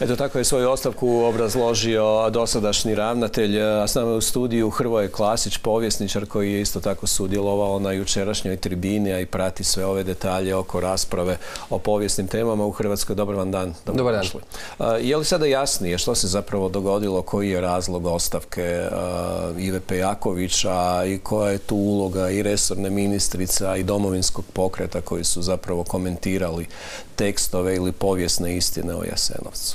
Eto tako je svoju ostavku obrazložio dosadašnji ravnatelj, a s nama u studiju Hrvoje Klasić, povjesničar koji je isto tako sudjelovao na jučerašnjoj tribini, a i prati sve ove detalje oko rasprave o povijesnim temama u Hrvatskoj. Dobar vam dan. Dobar dan. Je li sada jasnije što se zapravo dogodilo, koji je razlog ostavke Ive Pejakovića i koja je tu uloga i resorne ministrica i domovinskog pokreta koji su zapravo komentirali tekstove ili povijesne istine o Jasenovcu?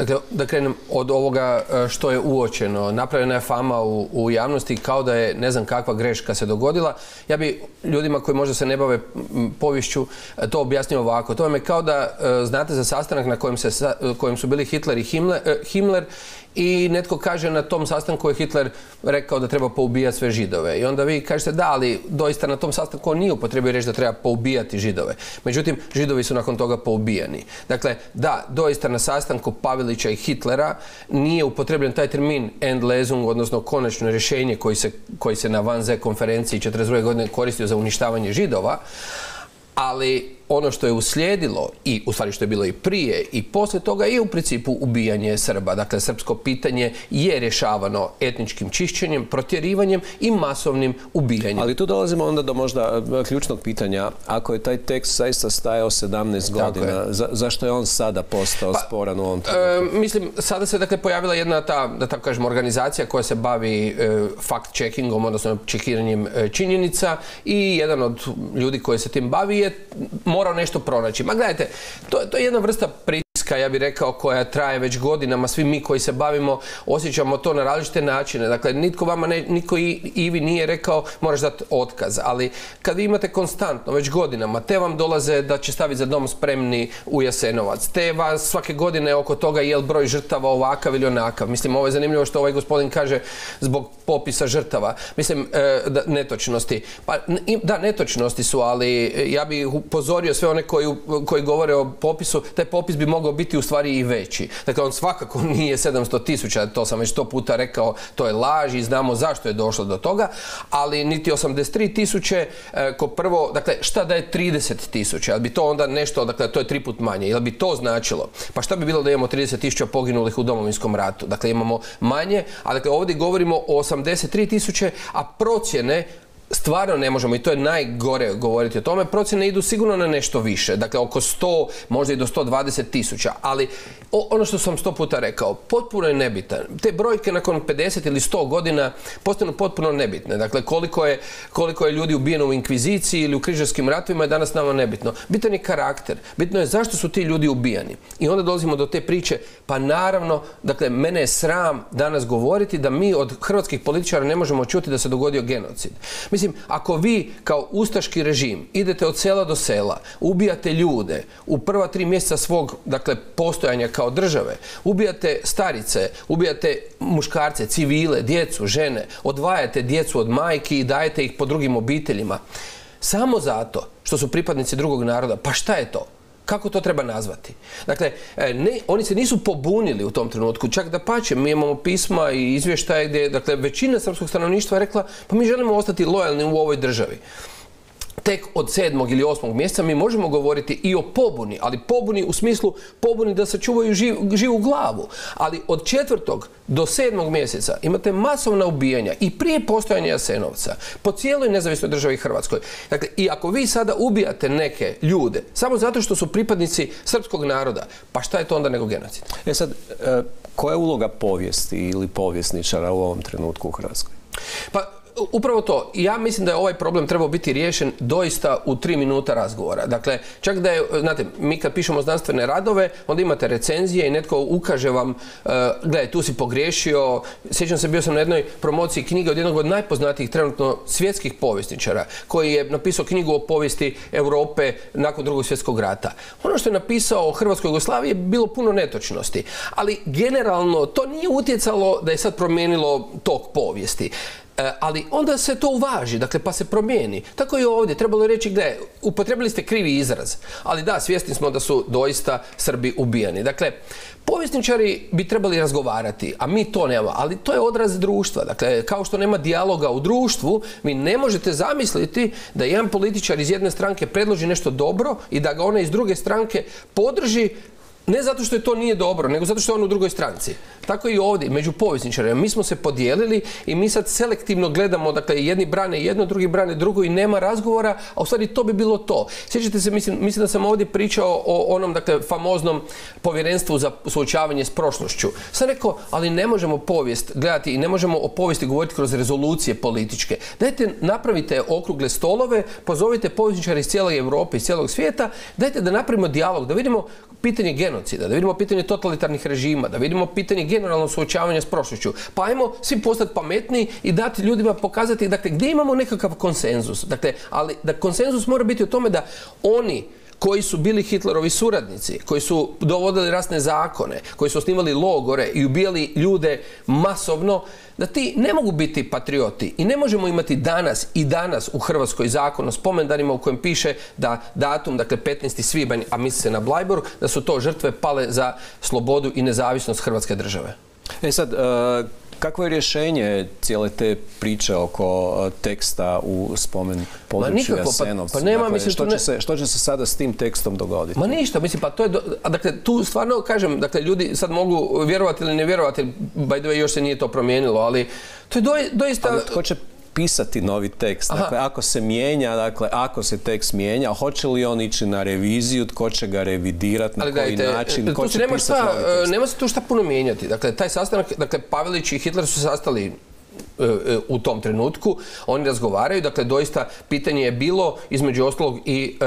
Dakle, da krenem od ovoga e, što je uočeno. Napravljena je fama u, javnosti kao da je ne znam kakva greška se dogodila. Ja bi ljudima koji možda se ne bave povješću e, to objasnio ovako. To vam je kao da e, znate za sastanak na kojem, se, kojem su bili Hitler i Himmler i netko kaže na tom sastanku je Hitler rekao da treba poubijati sve židove. I onda vi kažete da, ali doista na tom sastanku on nije upotrebio reći da treba poubijati židove. Međutim, židovi su nakon toga poubijani. Dakle, da, doista na sastanku Pavelića i Hitlera nije upotrebljen taj termin Endlesung, odnosno konačno rješenje koji se, koji se na Van konferenciji 42. godine koristio za uništavanje židova, ali ono što je uslijedilo i u stvari što je bilo i prije i poslije toga je u principu ubijanje Srba. Dakle, srpsko pitanje je rješavano etničkim čišćenjem, protjerivanjem i masovnim ubijanjem. Ali tu dolazimo onda do možda e, ključnog pitanja. Ako je taj tekst zaista stajao 17 godina, zašto je on sada postao pa, sporan u ovom e, mislim, sada se dakle pojavila jedna ta, da tako kažem, organizacija koja se bavi e, fact-checkingom, odnosno čekiranjem činjenica i jedan od ljudi koji se tim bavi je morao nešto pronaći. Ma gledajte, to, to je jedna vrsta pritiska, ja bih rekao, koja traje već godinama. Svi mi koji se bavimo osjećamo to na različite načine. Dakle, nitko vama, ne, nitko i, Ivi nije rekao moraš dati otkaz. Ali kad vi imate konstantno, već godinama, te vam dolaze da će staviti za dom spremni u Jasenovac. Te vas svake godine oko toga je li broj žrtava ovakav ili onakav. Mislim, ovo je zanimljivo što ovaj gospodin kaže zbog popisa žrtava. Mislim, e, da, netočnosti. Pa, da, netočnosti su, ali ja bih upozorio sve one koji, koji govore o popisu, taj popis bi mogao u stvari i veći. Dakle, on svakako nije 700 tisuća, to sam već sto puta rekao, to je laž i znamo zašto je došlo do toga, ali niti 83 tisuće, e, ko prvo, dakle, šta da je 30 tisuća, ali bi to onda nešto, dakle, to je tri put manje, jel bi to značilo? Pa šta bi bilo da imamo 30 tisuća poginulih u domovinskom ratu? Dakle, imamo manje, a dakle, ovdje govorimo o 83 tisuće, a procjene stvarno ne možemo i to je najgore govoriti o tome, procjene idu sigurno na nešto više, dakle oko 100, možda i do 120 tisuća, ali ono što sam sto puta rekao, potpuno je nebitan. Te brojke nakon 50 ili 100 godina postanu potpuno nebitne. Dakle, koliko je, koliko je ljudi ubijeno u inkviziciji ili u križarskim ratovima je danas nama nebitno. Bitan je karakter. Bitno je zašto su ti ljudi ubijani. I onda dolazimo do te priče, pa naravno, dakle, mene je sram danas govoriti da mi od hrvatskih političara ne možemo čuti da se dogodio genocid. Mislim, ako vi kao ustaški režim idete od sela do sela, ubijate ljude u prva tri mjeseca svog, dakle, postojanja kao države, ubijate starice, ubijate muškarce, civile, djecu, žene, odvajate djecu od majki i dajete ih po drugim obiteljima. Samo zato što su pripadnici drugog naroda, pa šta je to? Kako to treba nazvati? Dakle, e, ne, oni se nisu pobunili u tom trenutku, čak da pače, mi imamo pisma i izvještaje gdje, dakle, većina srpskog stanovništva rekla, pa mi želimo ostati lojalni u ovoj državi tek od sedmog ili osmog mjeseca mi možemo govoriti i o pobuni, ali pobuni u smislu pobuni da sačuvaju živ, živu glavu. Ali od četvrtog do sedmog mjeseca imate masovna ubijanja i prije postojanja Jasenovca po cijeloj nezavisnoj državi Hrvatskoj. Dakle, i ako vi sada ubijate neke ljude samo zato što su pripadnici srpskog naroda, pa šta je to onda nego genocid? E sad, e, koja je uloga povijesti ili povjesničara u ovom trenutku u Hrvatskoj? Pa Upravo to. Ja mislim da je ovaj problem trebao biti riješen doista u tri minuta razgovora. Dakle, čak da je, znate, mi kad pišemo znanstvene radove, onda imate recenzije i netko ukaže vam, uh, gledaj, tu si pogriješio. Sjećam se, bio sam na jednoj promociji knjige od jednog od najpoznatijih trenutno svjetskih povjesničara, koji je napisao knjigu o povijesti Europe nakon drugog svjetskog rata. Ono što je napisao o Hrvatskoj Jugoslaviji je bilo puno netočnosti, ali generalno to nije utjecalo da je sad promijenilo tok povijesti. E, ali onda se to uvaži, dakle pa se promijeni. Tako i ovdje, trebalo reći gdje, upotrebili ste krivi izraz, ali da, svjesni smo da su doista Srbi ubijani. Dakle, povjesničari bi trebali razgovarati, a mi to nemamo, ali to je odraz društva. Dakle, kao što nema dijaloga u društvu, vi ne možete zamisliti da jedan političar iz jedne stranke predloži nešto dobro i da ga ona iz druge stranke podrži ne zato što je to nije dobro, nego zato što je on u drugoj stranci. Tako i ovdje, među povjesničarima. Mi smo se podijelili i mi sad selektivno gledamo, dakle, jedni brane jedno, drugi brane drugo i nema razgovora, a u stvari to bi bilo to. Sjećate se, mislim, mislim da sam ovdje pričao o onom, dakle, famoznom povjerenstvu za suočavanje s prošlošću. Sam rekao, ali ne možemo povijest gledati i ne možemo o povijesti govoriti kroz rezolucije političke. Dajte, napravite okrugle stolove, pozovite povjesničare iz cijele Europe, iz cijelog svijeta, dajte da napravimo dijalog, da vidimo pitanje genocida, da vidimo pitanje totalitarnih režima, da vidimo pitanje generalno suočavanja s prošlošću. Pa ajmo svi postati pametniji i dati ljudima pokazati, dakle, gdje imamo nekakav konsenzus. Dakle, ali da konsenzus mora biti u tome da oni koji su bili Hitlerovi suradnici, koji su dovodili rasne zakone, koji su osnivali logore i ubijali ljude masovno, da ti ne mogu biti patrioti i ne možemo imati danas i danas u Hrvatskoj zakon o spomendanima u kojem piše da datum, dakle 15. svibanj, a misli se na Blajbor, da su to žrtve pale za slobodu i nezavisnost Hrvatske države. E sad, Kakvo je rješenje cijele te priče oko e, teksta u spomen području pa, Jasenovcu? Pa, nema, dakle, što, će se, što će se sada s tim tekstom dogoditi? Ma ništa, mislim, pa to je, dakle, tu stvarno kažem, dakle, ljudi sad mogu vjerovati ili ne vjerovati, by the way, još se nije to promijenilo, ali to je doista... Ali tko će pisati novi tekst. Dakle, ako se mijenja, dakle, ako se tekst mijenja, hoće li on ići na reviziju, tko će ga revidirati, na koji način, tko će nema pisati novi tekst? Nema se tu šta puno mijenjati. Dakle, taj sastanak, dakle, Pavelić i Hitler su sastali e, e, u tom trenutku. Oni razgovaraju, dakle doista pitanje je bilo između ostalog i e,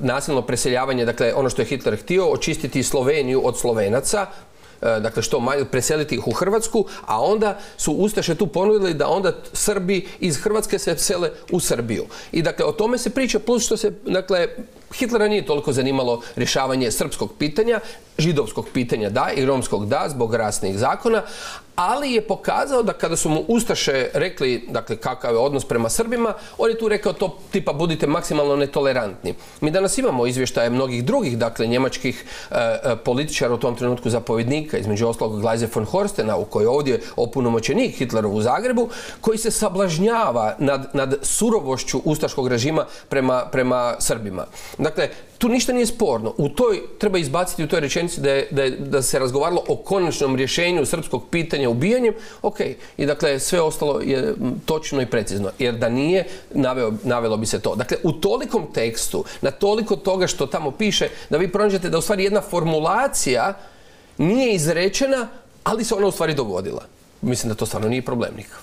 nasilno preseljavanje, dakle ono što je Hitler htio, očistiti Sloveniju od Slovenaca, E, dakle što manje, preseliti ih u Hrvatsku, a onda su Ustaše tu ponudili da onda Srbi iz Hrvatske se sele u Srbiju. I dakle o tome se priča, plus što se, dakle, Hitlera nije toliko zanimalo rješavanje srpskog pitanja, židovskog pitanja da i romskog da zbog rasnih zakona, ali je pokazao da kada su mu Ustaše rekli dakle, kakav je odnos prema Srbima, on je tu rekao to tipa budite maksimalno netolerantni. Mi danas imamo izvještaje mnogih drugih, dakle njemačkih e, e, političara u tom trenutku zapovjednika, između ostalog Glajze von Horstena, u kojoj je ovdje opunomoćenik Hitlerov u Zagrebu, koji se sablažnjava nad, nad surovošću ustaškog režima prema, prema Srbima. Dakle, tu ništa nije sporno. U toj, treba izbaciti u toj rečenici da, je, da, da se razgovaralo o konačnom rješenju srpskog pitanja ubijanjem, ok. I dakle, sve ostalo je točno i precizno. Jer da nije, naveo, navelo bi se to. Dakle, u tolikom tekstu, na toliko toga što tamo piše, da vi pronađete da u stvari jedna formulacija nije izrečena, ali se ona u stvari dogodila. Mislim da to stvarno nije problem nikakav.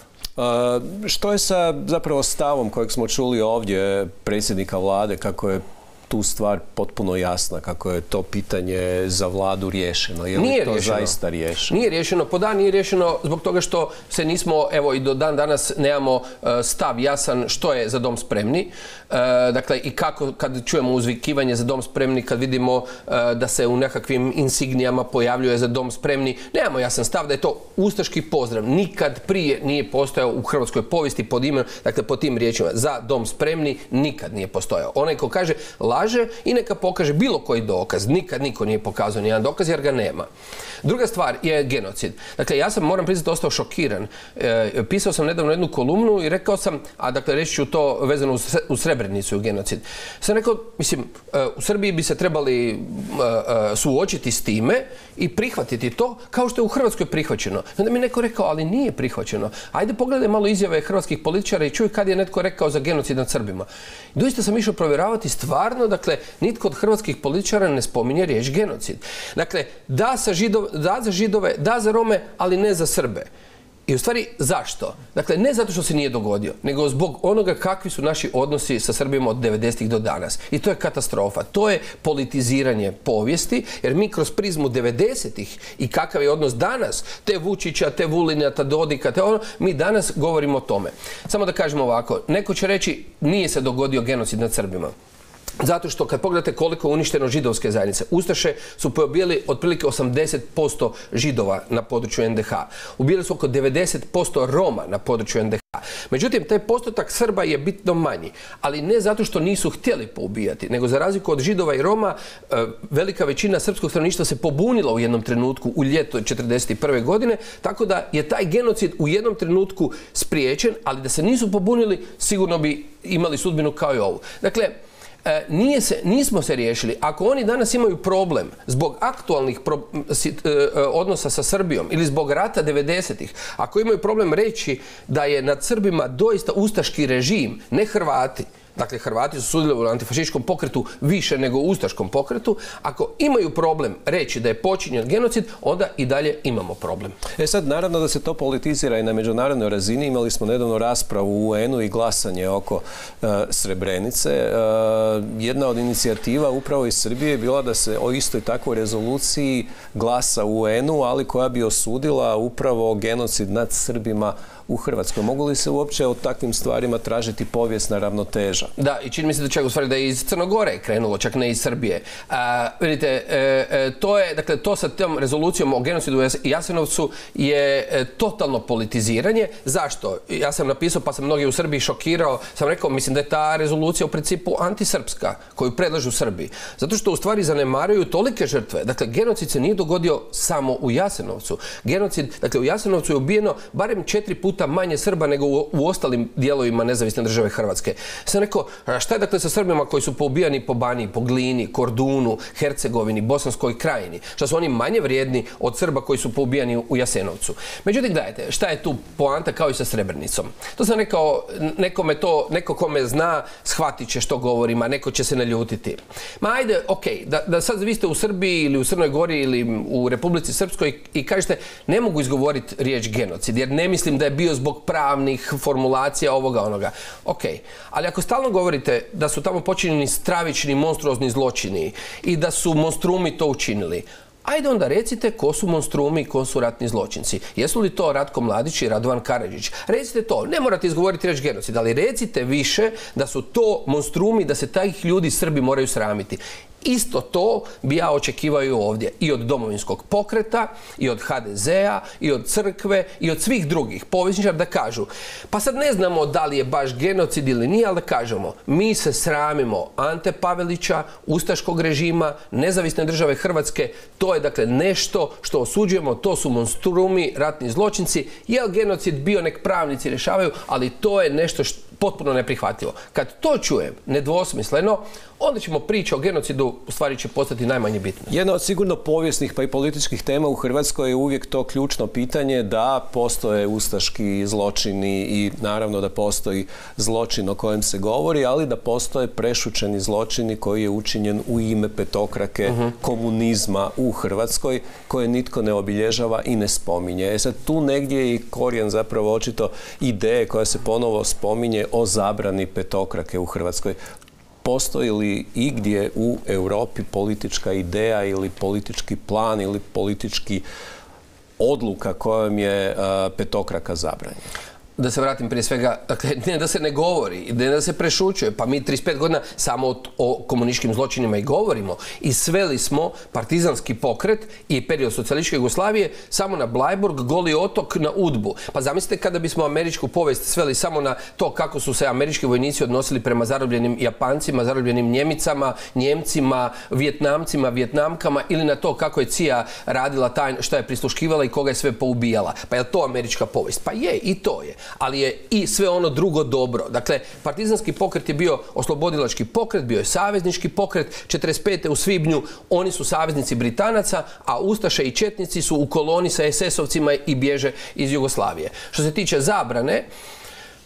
što je sa zapravo stavom kojeg smo čuli ovdje predsjednika vlade kako je tu stvar potpuno jasna kako je to pitanje za vladu riješeno. Je li nije to zaista riješeno? Nije riješeno. Po dan nije riješeno zbog toga što se nismo, evo i do dan danas nemamo e, stav jasan što je za dom spremni. E, dakle, i kako kad čujemo uzvikivanje za dom spremni, kad vidimo e, da se u nekakvim insignijama pojavljuje za dom spremni, nemamo jasan stav da je to ustaški pozdrav. Nikad prije nije postojao u hrvatskoj povijesti pod imenom, dakle po tim riječima, za dom spremni nikad nije postojao. Onaj ko kaže laže i neka pokaže bilo koji dokaz. Nikad niko nije pokazao nijedan dokaz jer ga nema. Druga stvar je genocid. Dakle, ja sam, moram priznati, ostao šokiran. E, pisao sam nedavno jednu kolumnu i rekao sam, a dakle reći ću to vezano u Srebrenicu u genocid. Sam rekao, mislim, e, u Srbiji bi se trebali e, suočiti s time i prihvatiti to kao što je u Hrvatskoj prihvaćeno. Onda mi neko rekao, ali nije prihvaćeno. Ajde pogledaj malo izjave hrvatskih političara i čuj kad je netko rekao za genocid nad Srbima. Doista sam išao provjeravati stvarno, dakle, nitko od hrvatskih političara ne spominje riječ genocid. Dakle, da, za židove, da za Rome, ali ne za Srbe. I u stvari zašto? Dakle, ne zato što se nije dogodio, nego zbog onoga kakvi su naši odnosi sa Srbima od 90-ih do danas. I to je katastrofa. To je politiziranje povijesti, jer mi kroz prizmu 90-ih i kakav je odnos danas, te Vučića, te Vulina, te Dodika, te ono, mi danas govorimo o tome. Samo da kažemo ovako, neko će reći nije se dogodio genocid nad Srbima. Zato što kad pogledate koliko je uništeno židovske zajednice, Ustaše su pobijeli otprilike 80% židova na području NDH. Ubijeli su oko 90% Roma na području NDH. Međutim, taj postotak Srba je bitno manji, ali ne zato što nisu htjeli poubijati, nego za razliku od židova i Roma, e, velika većina srpskog stanovništva se pobunila u jednom trenutku u ljeto 1941. godine, tako da je taj genocid u jednom trenutku spriječen, ali da se nisu pobunili, sigurno bi imali sudbinu kao i ovu. Dakle, se, nismo se riješili. Ako oni danas imaju problem zbog aktualnih odnosa sa Srbijom ili zbog rata 90-ih, ako imaju problem reći da je nad Srbima doista ustaški režim, ne Hrvati, dakle Hrvati su sudjelovali u antifašističkom pokretu više nego u ustaškom pokretu, ako imaju problem reći da je počinjen genocid, onda i dalje imamo problem. E sad, naravno da se to politizira i na međunarodnoj razini. Imali smo nedavno raspravu u UN-u i glasanje oko e, Srebrenice. E, jedna od inicijativa upravo iz Srbije je bila da se o istoj takvoj rezoluciji glasa u UN-u, ali koja bi osudila upravo genocid nad Srbima u Hrvatskoj. Mogu li se uopće o takvim stvarima tražiti povijesna ravnoteža? Da, i čini mi se da čak u stvari da je iz Crnogore krenulo, čak ne iz Srbije. vidite, e, e, to je, dakle, to sa tom rezolucijom o genocidu u Jasenovcu je e, totalno politiziranje. Zašto? Ja sam napisao, pa sam mnogi u Srbiji šokirao, sam rekao, mislim da je ta rezolucija u principu antisrpska, koju predlažu Srbiji. Zato što u stvari zanemaraju tolike žrtve. Dakle, genocid se nije dogodio samo u Jasenovcu. Genocid, dakle, u Jasenovcu je ubijeno barem četiri puta manje Srba nego u, ostalim dijelovima nezavisne države Hrvatske. Sam rekao, šta je dakle sa Srbima koji su poubijani po Bani, po Glini, Kordunu, Hercegovini, Bosanskoj krajini? Šta su oni manje vrijedni od Srba koji su poubijani u Jasenovcu? Međutim, gledajte, šta je tu poanta kao i sa Srebrnicom? To sam rekao, nekome to, neko kome zna, shvatit će što govorim, a neko će se naljutiti. Ma ajde, ok, da, da sad vi ste u Srbiji ili u Crnoj Gori ili u Republici Srpskoj i kažete ne mogu izgovoriti riječ genocid, jer ne mislim da je bio zbog pravnih formulacija ovoga onoga. Ok, ali ako stalno govorite da su tamo počinjeni stravični, monstruozni zločini i da su monstrumi to učinili, Ajde onda recite ko su monstrumi i ko su ratni zločinci. Jesu li to Ratko Mladić i Radovan Karadžić? Recite to, ne morate izgovoriti reč genocid, ali recite više da su to monstrumi, da se tajih ljudi Srbi moraju sramiti. Isto to bi ja očekivao ovdje. I od domovinskog pokreta, i od HDZ-a, i od crkve, i od svih drugih povisničara da kažu pa sad ne znamo da li je baš genocid ili nije, ali da kažemo mi se sramimo Ante Pavelića, Ustaškog režima, nezavisne države Hrvatske, to je dakle nešto što osuđujemo, to su monstrumi, ratni zločinci, je li genocid bio nek pravnici rješavaju, ali to je nešto što potpuno neprihvatljivo. Kad to čujem nedvosmisleno, onda ćemo priča o genocidu u stvari će postati najmanje bitna. Jedna od sigurno povijesnih pa i političkih tema u Hrvatskoj je uvijek to ključno pitanje da postoje ustaški zločini i naravno da postoji zločin o kojem se govori, ali da postoje prešučeni zločini koji je učinjen u ime petokrake mhm. komunizma u Hrvatskoj koje nitko ne obilježava i ne spominje. E sad tu negdje je i korijen zapravo očito ideje koja se ponovo spominje o zabrani petokrake u Hrvatskoj postoji li igdje u Europi politička ideja ili politički plan ili politički odluka kojom je petokraka zabranjena? Da se vratim prije svega, dakle, ne da se ne govori, ne da se prešućuje, pa mi 35 godina samo o, komunističkim zločinima i govorimo i sveli smo partizanski pokret i period socijalističke Jugoslavije samo na Blajburg, Goli otok, na Udbu. Pa zamislite kada bismo američku povijest sveli samo na to kako su se američki vojnici odnosili prema zarobljenim Japancima, zarobljenim Njemicama, Njemcima, Vjetnamcima, Vjetnamkama ili na to kako je CIA radila taj, šta je prisluškivala i koga je sve poubijala. Pa je to američka povijest? Pa je, i to je ali je i sve ono drugo dobro. Dakle, partizanski pokret je bio oslobodilački pokret, bio je saveznički pokret, 45. u svibnju oni su saveznici Britanaca, a Ustaše i Četnici su u koloni sa SS-ovcima i bježe iz Jugoslavije. Što se tiče zabrane,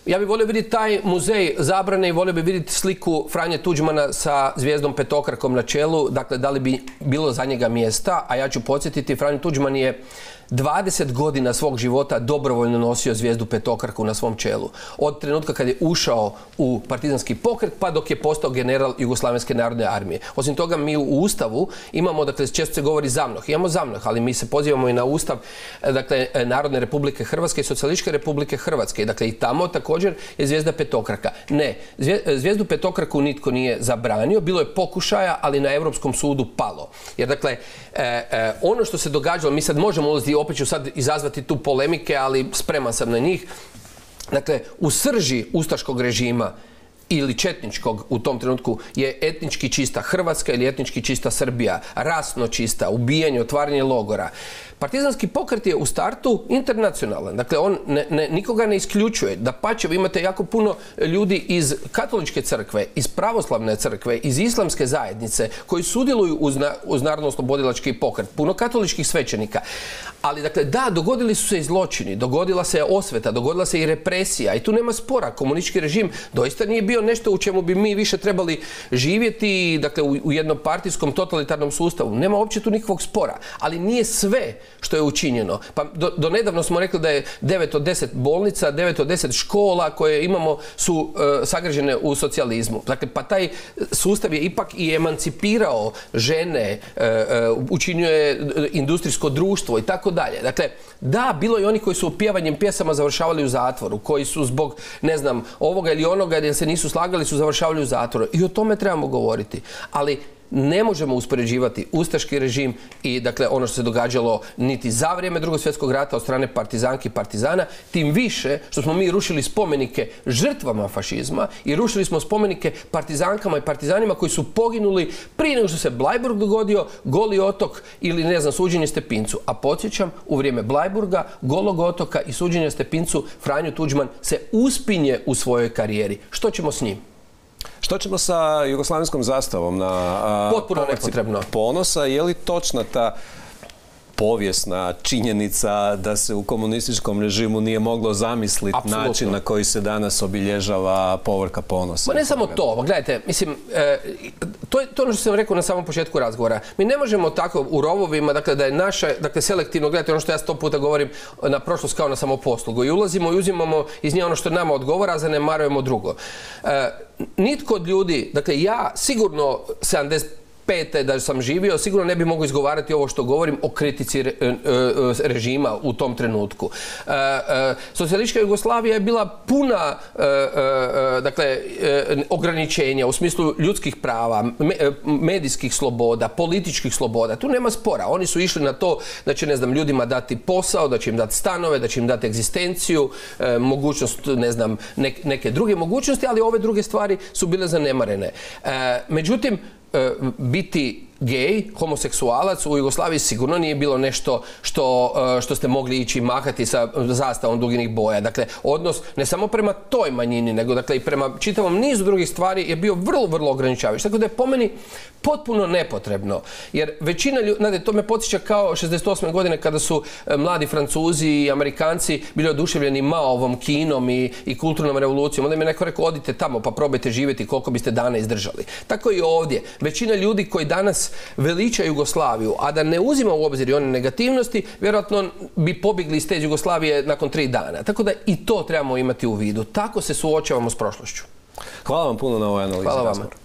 ja bih volio vidjeti taj muzej zabrane i volio bih vidjeti sliku Franje Tuđmana sa zvijezdom petokrakom na čelu, dakle da li bi bilo za njega mjesta, a ja ću podsjetiti, Franjo Tuđman je 20 godina svog života dobrovoljno nosio zvijezdu petokraku na svom čelu. Od trenutka kad je ušao u partizanski pokret pa dok je postao general Jugoslavenske narodne armije. Osim toga mi u Ustavu imamo, dakle često se govori zamnoh, imamo zamnoh, ali mi se pozivamo i na Ustav dakle, Narodne republike Hrvatske i Socijalističke republike Hrvatske. Dakle i tamo također je zvijezda petokraka. Ne, zvijezdu petokraku nitko nije zabranio, bilo je pokušaja, ali na Europskom sudu palo. Jer dakle, e, e, ono što se događalo, mi sad možemo ulaziti opet ću sad izazvati tu polemike, ali spreman sam na njih. Dakle, u srži ustaškog režima ili četničkog u tom trenutku je etnički čista Hrvatska ili etnički čista Srbija, rasno čista, ubijanje, otvaranje logora. partizanski pokret je u startu internacionalan. Dakle, on ne, nikoga ne isključuje. Da pače, vi imate jako puno ljudi iz katoličke crkve, iz pravoslavne crkve, iz islamske zajednice koji sudjeluju uz, na, uz narodno-oslobodilački pokret. Puno katoličkih svećenika. Ali, dakle, da, dogodili su se i zločini, dogodila se osveta, dogodila se i represija i tu nema spora. Komunistički režim doista nije bio nešto u čemu bi mi više trebali živjeti, dakle, u, u jednopartijskom totalitarnom sustavu. Nema uopće tu nikakvog spora. Ali nije sve što je učinjeno. Pa do, nedavno smo rekli da je 9 od 10 bolnica, 9 od 10 škola koje imamo su uh, sagrađene u socijalizmu. Dakle, pa taj sustav je ipak i emancipirao žene, uh, uh, učinio je industrijsko društvo i tako dalje. Dakle, da, bilo je oni koji su pjevanjem pjesama završavali u zatvoru, koji su zbog, ne znam, ovoga ili onoga jer se nisu slagali su završavali u zatvoru. I o tome trebamo govoriti. Ali ne možemo uspoređivati ustaški režim i dakle ono što se događalo niti za vrijeme drugog svjetskog rata od strane partizanki i partizana, tim više što smo mi rušili spomenike žrtvama fašizma i rušili smo spomenike partizankama i partizanima koji su poginuli prije nego što se Blajburg dogodio, Goli otok ili ne znam suđenje Stepincu. A podsjećam, u vrijeme Blajburga, Golog otoka i suđenja Stepincu Franju Tuđman se uspinje u svojoj karijeri. Što ćemo s njim? Što ćemo sa jugoslavenskom zastavom na Potpuno nepotrebno. ponosa? Je li točna ta povijesna činjenica da se u komunističkom režimu nije moglo zamisliti način na koji se danas obilježava povrka ponosa. Ma ne samo to, gledajte, mislim, e, to je to ono što sam rekao na samom početku razgovora. Mi ne možemo tako u rovovima, dakle da je naša, dakle selektivno, gledajte ono što ja sto puta govorim na prošlost kao na samoposlugu i ulazimo i uzimamo iz nje ono što nama odgovara, a zanemarujemo drugo. E, nitko od ljudi, dakle ja sigurno 70 pete da sam živio, sigurno ne bi mogao izgovarati ovo što govorim o kritici e, e, režima u tom trenutku. E, socijalistička Jugoslavija je bila puna dakle, ograničenja u smislu ljudskih prava, medijskih sloboda, političkih sloboda. Tu nema spora. Oni su išli na to da će, ljudima dati posao, da će im dati stanove, da će im dati egzistenciju, mogućnost, ne znam, neke druge mogućnosti, ali ove druge stvari su bile zanemarene. Međutim, biti gej, homoseksualac u Jugoslaviji sigurno nije bilo nešto što, e, što ste mogli ići mahati sa zastavom duginih boja. Dakle, odnos ne samo prema toj manjini, nego dakle i prema čitavom nizu drugih stvari je bio vrlo, vrlo ograničavajući. Tako da je po meni potpuno nepotrebno. Jer većina ljudi, znate, to me podsjeća kao 68. godine kada su e, mladi Francuzi i Amerikanci bili oduševljeni Maovom kinom i, i kulturnom revolucijom. Onda mi je neko rekao, odite tamo pa probajte živjeti koliko biste dana izdržali. Tako i ovdje. Većina ljudi koji danas veliča Jugoslaviju, a da ne uzima u obzir i one negativnosti, vjerojatno bi pobjegli iz te Jugoslavije nakon tri dana. Tako da i to trebamo imati u vidu. Tako se suočavamo s prošlošću. Hvala vam puno na ovoj analizi. Hvala vam.